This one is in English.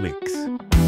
clicks.